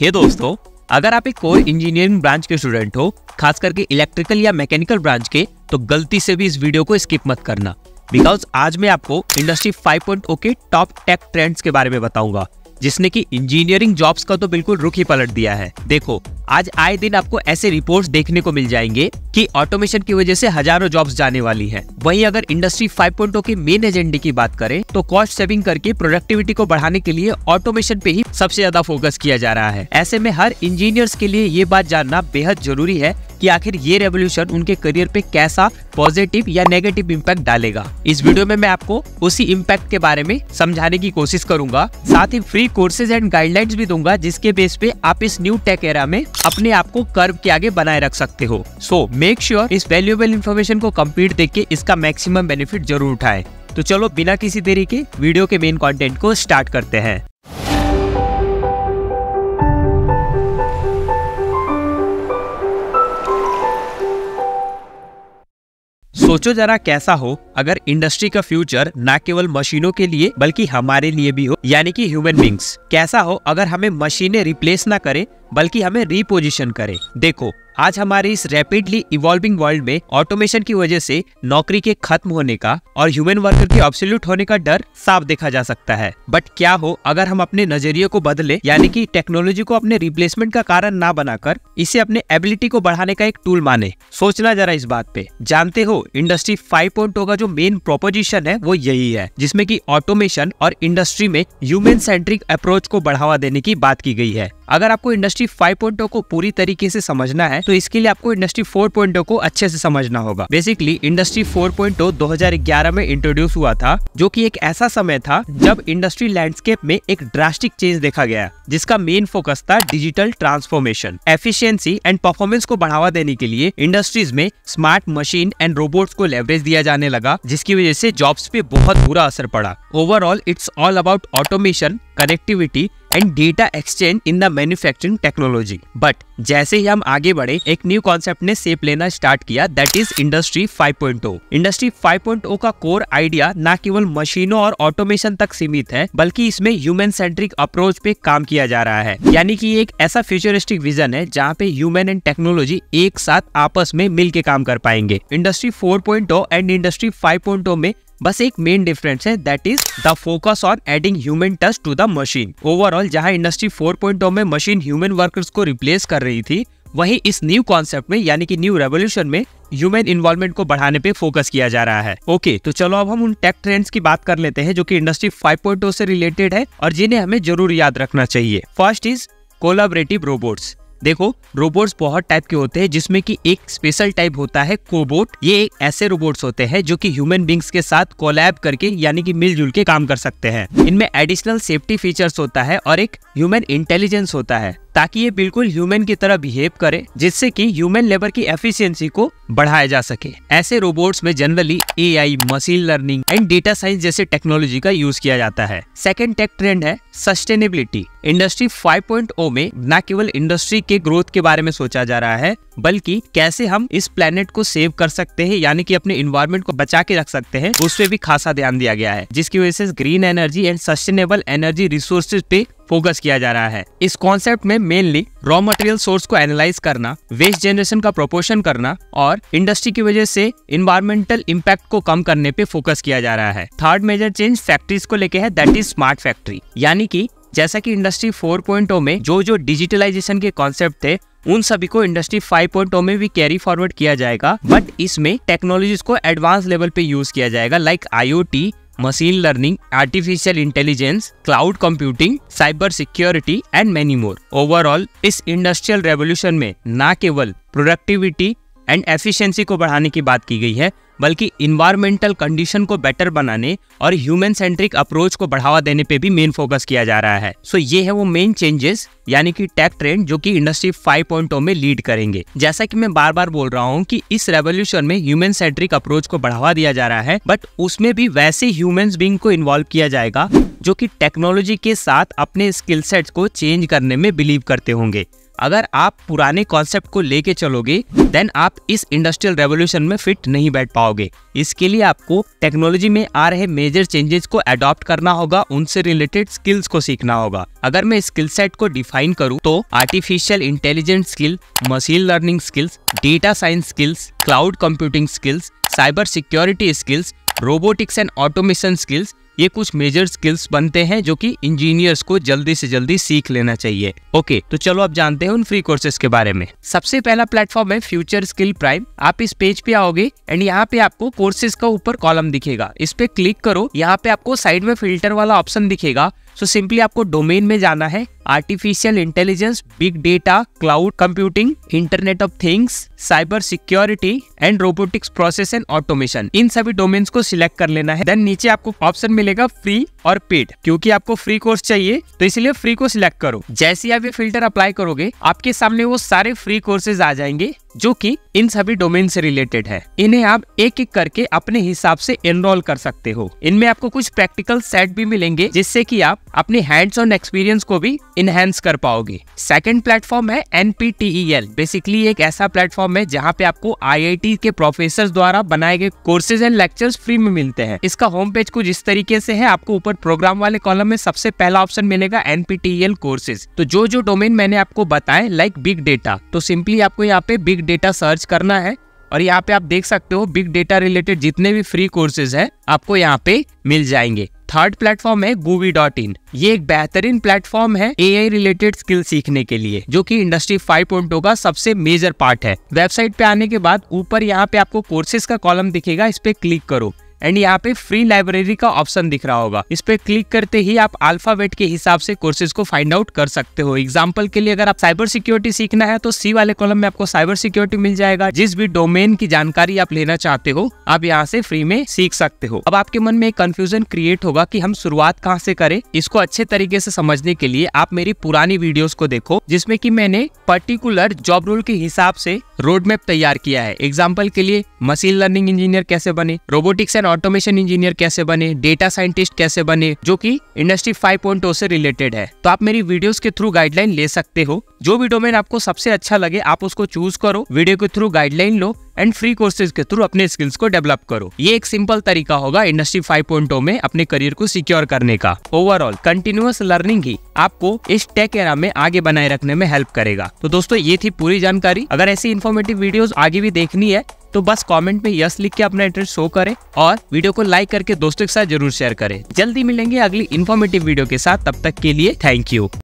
हे दोस्तों, अगर आप एक कोर इंजीनियरिंग ब्रांच के स्टूडेंट हो, खास करके इलेक्ट्रिकल या मैकेनिकल ब्रांच के तो गलती से भी इस वीडियो को स्किप मत करना। बिकॉज़ आज मैं आपको इंडस्ट्री 5.0 के टॉप टेक ट्रेंड्स के बारे में बताऊँगा, जिसने कि इंजीनियरिंग जॉब्स का तो बिल्कुल रुख ही पलट दिया है। देखो आज आए दिन आपको ऐसे रिपोर्ट्स देखने को मिल जाएँगे कि ऑटोमेशन की वजह से हज़ारों जॉब्स जाने वाली है। वहीं अगर इंडस्ट्री 5.0 के मेन एजेंडे की बात करें तो कॉस्ट सेविंग करके प्रोडक्टिविटी को बढ़ाने के लिए ऑटोमेशन पे ही सबसे ज़्यादा फोकस किया जा रहा है। ऐसे में हर इंजीनियर्स के लिए ये बात जानना बेहद ज़रूरी है कि आखिर ये रेवोल्यूशन उनके करियर पे कैसा पॉजिटिव या नेगेटिव इम्पैक्ट डालेगा। इस वीडियो में मैं आपको उसी इम्पैक्ट के बारे में समझाने की कोशिश करूँगा। साथ ही फ्री कोर्सेज एंड गाइडलाइंस भी दूँगा, जिसके बेस पे आप इस न्यू टेक एरा में अपने आप को कर्व के आगे बनाए रख सकते हो। सो मेक श्योर इस वैल्यूएबल इन्फॉर्मेशन को कंप्लीट देख के इसका मैक्सिमम बेनिफिट ज़रूर उठाए। तो चलो, बिना किसी देरी के वीडियो के मेन कंटेंट को स्टार्ट करते हैं। सोचो जरा कैसा हो अगर इंडस्ट्री का फ्यूचर न केवल मशीनों के लिए, बल्कि हमारे लिए भी हो, यानी कि ह्यूमन बींग्स कैसा हो, अगर हमें मशीनें रिप्लेस ना करें, बल्कि हमें रिपोजिशन करें। देखो, आज हमारे इस रैपिडली इवॉल्विंग वर्ल्ड में ऑटोमेशन की वजह से नौकरी के खत्म होने का और ह्यूमन वर्कर के ऑब्सोल्यूट होने का डर साफ़ देखा जा सकता है। बट क्या हो, अगर हम अपने नज़रिए को बदले, यानी कि टेक्नोलॉजी को अपने रिप्लेसमेंट का कारण ना बनाकर, इसे अपने एबिलिटी को बढ़ाने का एक टूल माने। सोचना जरा इस बात पे। जानते हो इंडस्ट्री 5.0 का जो मेन प्रोपोजिशन है, वो यही है, जिसमें की ऑटोमेशन और इंडस्ट्री में ह्यूमन सेंट्रिक अप्रोच को बढ़ावा देने की बात की गई है। अगर आपको इंडस्ट्री 5.0 को पूरी तरीके से समझना है तो इसके लिए आपको इंडस्ट्री 4.0 को अच्छे से समझना होगा। बेसिकली इंडस्ट्री 4.0 2011 में इंट्रोड्यूस हुआ था, जो कि एक ऐसा समय था जब इंडस्ट्री लैंडस्केप में एक ड्रास्टिक चेंज देखा गया, जिसका मेन फोकस था digital transformation efficiency and performance को बढ़ावा देने के लिए इंडस्ट्रीज़ में स्मार्ट मशीन एंड रोबोट्स को लेवरेज दिया जाने लगा, जिसकी वजह से जॉब्स पे बहुत बुरा असर पड़ा। Overall it's all about automation connectivity and data exchange in the manufacturing technology but जैसे ही हम आगे बढ़े, एक न्यू कॉन्सेप्ट ने सेप लेना स्टार्ट किया दैट इज़ इंडस्ट्री 5.0 इंडस्ट्री 5.0 का कोर आइडिया न केवल मशीनों और ऑटोमेशन तक सीमित है, बल्कि इसमें ह्यूमन सेंट्रिक अप्रोच पे काम किया जा रहा है। यानी कि एक ऐसा फ्यूचरिस्टिक विजन है, जहाँ पे ह्यूमन एंड टेक्नोलॉजी एक साथ आपस में मिल के काम कर पाएँगे। इंडस्ट्री 4.0 एंड इंडस्ट्री 5.0 में बस एक मेन डिफरेंस है that is the focus on adding human touch to the machine overall जहाँ इंडस्ट्री 4.0 में मशीन ह्यूमन वर्कर्स को रिप्लेस कर रही थी वहीं इस न्यू कॉन्सेप्ट में यानी कि न्यू रेवोल्यूशन में ह्यूमन इन्वॉल्वमेंट को बढ़ाने पे फोकस किया जा रहा है। ओके okay, तो चलो अब हम उन टेक ट्रेंड्स की बात कर लेते हैं जो कि इंडस्ट्री 5.0 से रिलेटेड है और जिन्हें हमें ज़रूर याद रखना चाहिए। फ़र्स्ट इज़ कोलाबरेटिव रोबोट्स देखो रोबोट्स बहुत टाइप के होते हैं, जिसमें कि एक स्पेशल टाइप होता है कोबोट ये ऐसे रोबोट्स होते हैं, जो कि ह्यूमन बींग्स के साथ कोलैब करके, यानी कि मिलजुल के काम कर सकते हैं। इनमें एडिशनल सेफ्टी फीचर्स होता है और एक ह्यूमन इंटेलिजेंस होता है। ताकि ये बिल्कुल ह्यूमन की तरह बिहेव करे जिससे कि ह्यूमन लेबर की एफिशिएंसी को बढ़ाया जा सके। ऐसे रोबोट्स में generally AI, machine learning and data science जैसे टेक्नोलॉजी का यूज़ किया जाता है। सेकेंड टेक ट्रेंड है सस्टेनेबिलिटी इंडस्ट्री 5.0 में न केवल इंडस्ट्री के ग्रोथ के बारे में सोचा जा रहा है बल्कि कैसे हम इस प्लेनेट को सेव कर सकते हैं यानी कि अपने इन्वायरमेंट को बचा के रख सकते हैं उस पर भी खासा ध्यान दिया गया है जिसकी वजह से green energy and sustainable energy resources पे फोकस किया जा रहा है। इस कॉन्सेप्ट में मेनली रॉ मटेरियल सोर्स को एनालाइज करना वेस्ट जनरेशन का प्रोपोर्शन करना और इंडस्ट्री की वजह से इन्वायरमेंटल इम्पैक्ट को कम करने पे फोकस किया जा रहा है। थर्ड मेजर चेंज फैक्ट्रीज को लेके है दैट इज़ स्मार्ट फैक्ट्री यानी कि जैसा कि इंडस्ट्री 4.0 में जो जो डिजिटलाइजेशन के कॉन्सेप्ट थे, उन सभी को इंडस्ट्री 5.0 में भी कैरी फॉरवर्ड किया जाएगा बट इसमें टेक्नोलॉजीज़ को एडवांस लेवल पे यूज़ किया जाएगा like IOT machine learning artificial intelligence cloud computing cyber security and many more overall इस इंडस्ट्रियल रेवोल्यूशन में न केवल प्रोडक्टिविटी एंड एफिशिएंसी को बढ़ाने की बात की गई है बल्कि इन्वायरमेंटल कंडीशन को बेटर बनाने और ह्यूमन सेंट्रिक अप्रोच को बढ़ावा देने पे भी मेन फोकस किया जा रहा है। सो so, ये है वो मेन चेंजेस यानी कि टेक ट्रेंड जो कि इंडस्ट्री 5.0 में लीड करेंगे। जैसा कि मैं बार बार बोल रहा हूँ कि इस रेवोल्यूशन में ह्यूमन सेंट्रिक अप्रोच को बढ़ावा दिया जा रहा है बट उसमें भी वैसे ह्यूमन बींग को इन्वॉल्व किया जाएगा जो कि टेक्नोलॉजी के साथ अपने स्किल सेट्स को चेंज करने में बिलीव करते होंगे। अगर आप पुराने कॉन्सेप्ट को लेके चलोगे देन आप इस इंडस्ट्रियल रेवोल्यूशन में फिट नहीं बैठ पाओगे। इसके लिए आपको टेक्नोलॉजी में आ रहे मेजर चेंजेस को अडॉप्ट करना होगा, उनसे रिलेटेड स्किल्स को सीखना होगा। अगर मैं स्किल सेट को डिफाइन करूँ तो artificial intelligence skill machine learning skills data science skills cloud computing skills cyber security skills robotics and automation skills ये कुछ मेजर स्किल्स बनते हैं जो कि इंजीनियर्स को जल्दी से जल्दी सीख लेना चाहिए। ओके तो चलो आप जानते हैं उन फ्री कोर्सेज के बारे में। सबसे पहला प्लेटफॉर्म है फ्यूचर स्किल प्राइम आप इस पेज पे आओगे एंड यहाँ पे आपको कोर्सेज का ऊपर कॉलम दिखेगा। इस पे क्लिक करो। यहाँ पे आपको साइड में फ़िल्टर वाला ऑप्शन दिखेगा। सो सिंपली आपको डोमेन में जाना है artificial intelligence big data cloud computing internet of things cyber security and robotics process and automation इन सभी डोमेन्स को सिलेक्ट कर लेना है। देन नीचे आपको ऑप्शन मिलेगा फ्री और पेड क्योंकि आपको फ्री कोर्स चाहिए तो इसलिए फ्री को सिलेक्ट करो। जैसे आप ये फ़िल्टर अप्लाई करोगे, आपके सामने वो सारे फ्री कोर्सेज आ जाएँगे। जो कि इन सभी डोमेन से रिलेटेड है। इन्हें आप एक एक करके अपने हिसाब से एनरोल कर सकते हो। इनमें आपको कुछ प्रैक्टिकल सेट भी मिलेंगे, जिससे कि आप अपने हैंड्स ऑन एक्सपीरियंस को भी इनहेंस कर पाओगे। सेकंड प्लेटफॉर्म है एनपीटीईएल बेसिकली एक ऐसा प्लेटफॉर्म है जहाँ पे आपको आईआईटी के प्रोफेसर द्वारा बनाए गए कोर्सेज एंड लेक्चर्स फ्री में मिलते हैं। इसका होम पेज कुछ इस तरीके से है। आपको ऊपर प्रोग्राम वाले कॉलम में सबसे पहला ऑप्शन मिलेगा एनपीटीईएल कोर्सेज तो जो जो डोमेन मैंने आपको बताए लाइक बिग डेटा तो सिंपली आपको यहाँ पे बिग डेटा सर्च करना है और यहाँ पे आप देख सकते हो बिग डेटा रिलेटेड जितने भी फ्री कोर्सेज हैं, आपको यहाँ पे मिल जाएँगे। थर्ड प्लेटफॉर्म है गूवी डॉट इन ये एक बेहतरीन प्लेटफॉर्म है ए आई रिलेटेड स्किल सीखने के लिए, जो कि इंडस्ट्री 5.0 का सबसे मेजर पार्ट है। वेबसाइट पे आने के बाद ऊपर यहाँ पे आपको कोर्सेज का कॉलम दिखेगा, इस पे क्लिक करो। एंड यहाँ पे फ्री लाइब्रेरी का ऑप्शन दिख रहा होगा। इस पे क्लिक करते ही आप अल्फ़ाबेट के हिसाब से कोर्सेज को फाइंड आउट कर सकते हो। एग्ज़ाम्पल के लिए अगर आप साइबर सिक्योरिटी सीखना है तो सी वाले कॉलम में आपको साइबर सिक्योरिटी मिल जाएगा। जिस भी डोमेन की जानकारी आप लेना चाहते हो, आप यहाँ से फ्री में सीख सकते हो। अब आपके मन में एक कंफ्यूजन क्रिएट होगा की हम शुरुआत कहाँ से करें। इसको अच्छे तरीके से समझने के लिए आप मेरी पुरानी वीडियोस को देखो, जिसमें कि मैंने पर्टिकुलर जॉब रोल के हिसाब से रोड मैप तैयार किया है। एग्ज़ाम्पल के लिए मशीन लर्निंग इंजीनियर कैसे बने? रोबोटिक्स एंड ऑटोमेशन इंजीनियर कैसे बने डेटा साइंटिस्ट कैसे बने, जो कि इंडस्ट्री 5.0 से रिलेटेड है। तो आप मेरी वीडियोस के थ्रू गाइडलाइन ले सकते हो। जो भी डोमेन आपको सबसे अच्छा लगे, आप उसको चूज़ करो। वीडियो के थ्रू गाइडलाइन लो। एंड फ्री कोर्सेज के थ्रू अपने स्किल्स को डेवलप करो। ये एक सिंपल तरीका होगा इंडस्ट्री 5.0 में अपने करियर को सिक्योर करने का। ओवरऑल कंटिन्यूअस लर्निंग ही आपको इस टेक एरा में आगे बनाए रखने में हेल्प करेगा। तो दोस्तों, ये थी पूरी जानकारी। अगर ऐसी इन्फॉर्मेटिव वीडियोस आगे भी देखनी है तो बस कमेंट में यस लिख के अपना इंटरेस्ट शो करें और वीडियो को लाइक करके दोस्तों के साथ ज़रूर शेयर करें। जल्दी मिलेंगे अगली इन्फॉर्मेटिव वीडियो के साथ। तब तक के लिए थैंक यू